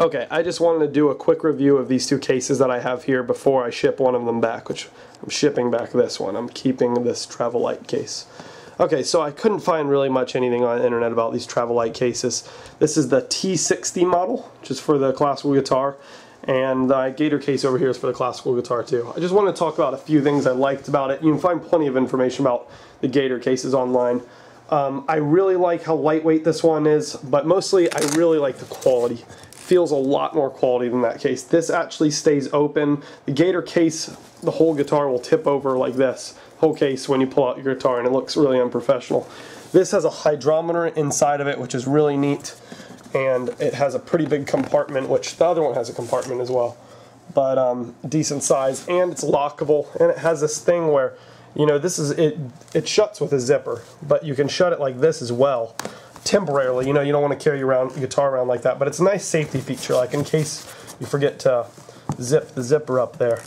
Okay, I just wanted to do a quick review of these two cases that I have here before I ship one of them back, which I'm shipping back this one. I'm keeping this Travelite case. Okay, so I couldn't find really much anything on the internet about these Travelite cases. This is the T60 model, which is for the classical guitar, and the Gator case over here is for the classical guitar too. I just want to talk about a few things I liked about it. You can find plenty of information about the Gator cases online. Um, I really like how lightweight this one is, but mostly I really like the quality feels a lot more quality than that case. This actually stays open. The Gator case, the whole guitar will tip over like this, whole case when you pull out your guitar and it looks really unprofessional. This has a hydrometer inside of it which is really neat and it has a pretty big compartment which the other one has a compartment as well but um, decent size and it's lockable and it has this thing where you know this is it it shuts with a zipper but you can shut it like this as well temporarily. You know, you don't want to carry around guitar around like that, but it's a nice safety feature, like in case you forget to zip the zipper up there.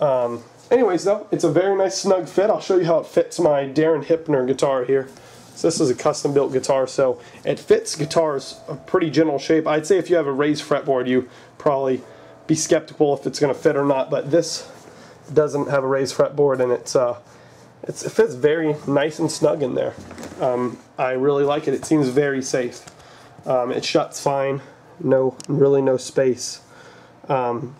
Um, anyways, though, it's a very nice snug fit. I'll show you how it fits my Darren Hippner guitar here. So this is a custom built guitar, so it fits guitars a pretty general shape. I'd say if you have a raised fretboard, you probably be skeptical if it's going to fit or not, but this doesn't have a raised fretboard and it's uh, it's, it fits very nice and snug in there. Um, I really like it. It seems very safe. Um, it shuts fine. No, really no space. Um,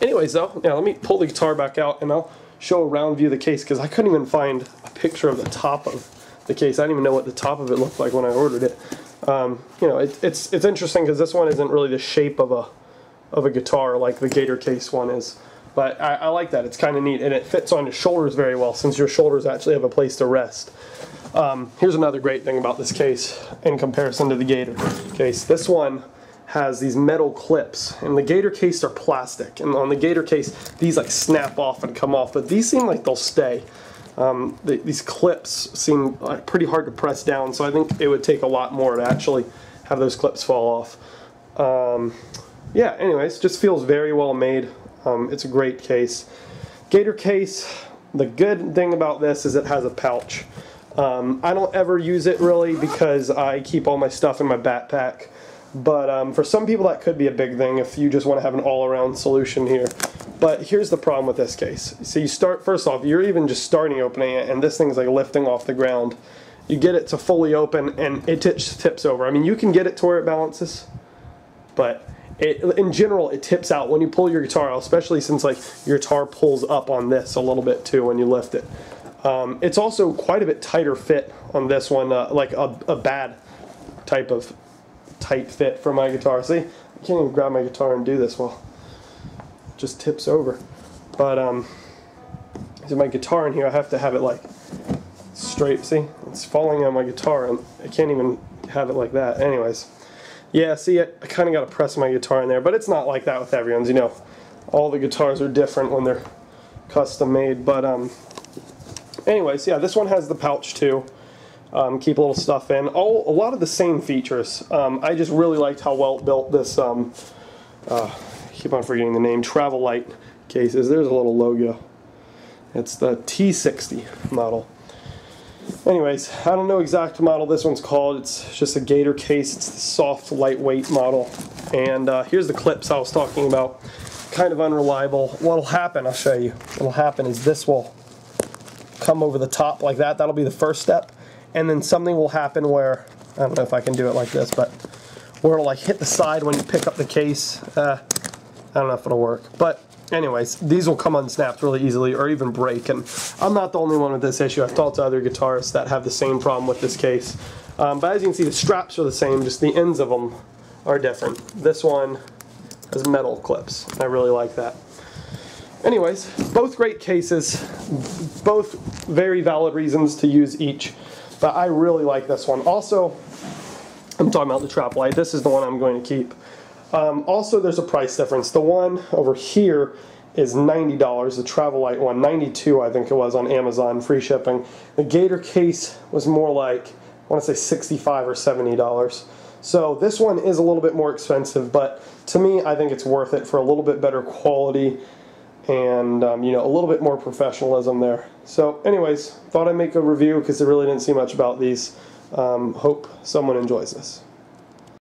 anyways, though, yeah, let me pull the guitar back out and I'll show a round view of the case because I couldn't even find a picture of the top of the case. I didn't even know what the top of it looked like when I ordered it. Um, you know, it, it's it's interesting because this one isn't really the shape of a of a guitar like the Gator case one is. But I, I like that. It's kind of neat, and it fits on your shoulders very well since your shoulders actually have a place to rest. Um, here's another great thing about this case in comparison to the Gator case. This one has these metal clips, and the Gator case are plastic. And on the Gator case, these like snap off and come off, but these seem like they'll stay. Um, the, these clips seem like pretty hard to press down, so I think it would take a lot more to actually have those clips fall off. Um, yeah, anyways, just feels very well made. Um, it's a great case. Gator case, the good thing about this is it has a pouch. Um, I don't ever use it really because I keep all my stuff in my backpack. But um, for some people that could be a big thing if you just want to have an all-around solution here. But here's the problem with this case. So you start, first off, you're even just starting opening it and this thing's like lifting off the ground. You get it to fully open and it tips over. I mean, you can get it to where it balances, but it, in general, it tips out when you pull your guitar out, especially since like your guitar pulls up on this a little bit too when you lift it. Um, it's also quite a bit tighter fit on this one, uh, like a, a, bad type of tight fit for my guitar. See, I can't even grab my guitar and do this well. It just tips over. But um, so my guitar in here, I have to have it like straight. See, it's falling on my guitar, and I can't even have it like that. Anyways. Yeah, see, I, I kind of got to press my guitar in there, but it's not like that with everyone's, you know. All the guitars are different when they're custom made, but um, anyways, yeah, this one has the pouch too. Um, keep a little stuff in. All a lot of the same features. Um, I just really liked how well built this. Um, uh, keep on forgetting the name. Travelite cases. There's a little logo. It's the T60 model. Anyways, I don't know exact model this one's called. It's just a Gator case. It's the soft, lightweight model. And uh, here's the clips I was talking about. Kind of unreliable. What'll happen, I'll show you. What'll happen is this will come over the top like that. That'll be the first step. And then something will happen where, I don't know if I can do it like this, but where it'll like hit the side when you pick up the case. Uh, I don't know if it'll work. But anyways, these will come unsnapped really easily or even break. And I'm not the only one with this issue. I've talked to other guitarists that have the same problem with this case. Um, but as you can see, the straps are the same, just the ends of them are different. This one has metal clips. I really like that. Anyways, both great cases, both very valid reasons to use each, but I really like this one. Also, I'm talking about the Travelite. This is the one I'm going to keep. Um, also, there's a price difference. The one over here is $90, the Travelite one, 92 I think it was on Amazon, free shipping. The Gator case was more like, I want to say 65 or $70. So this one is a little bit more expensive, but to me, I think it's worth it for a little bit better quality and um, you know a little bit more professionalism there. So anyways, thought I'd make a review because I really didn't see much about these. Um, hope someone enjoys this.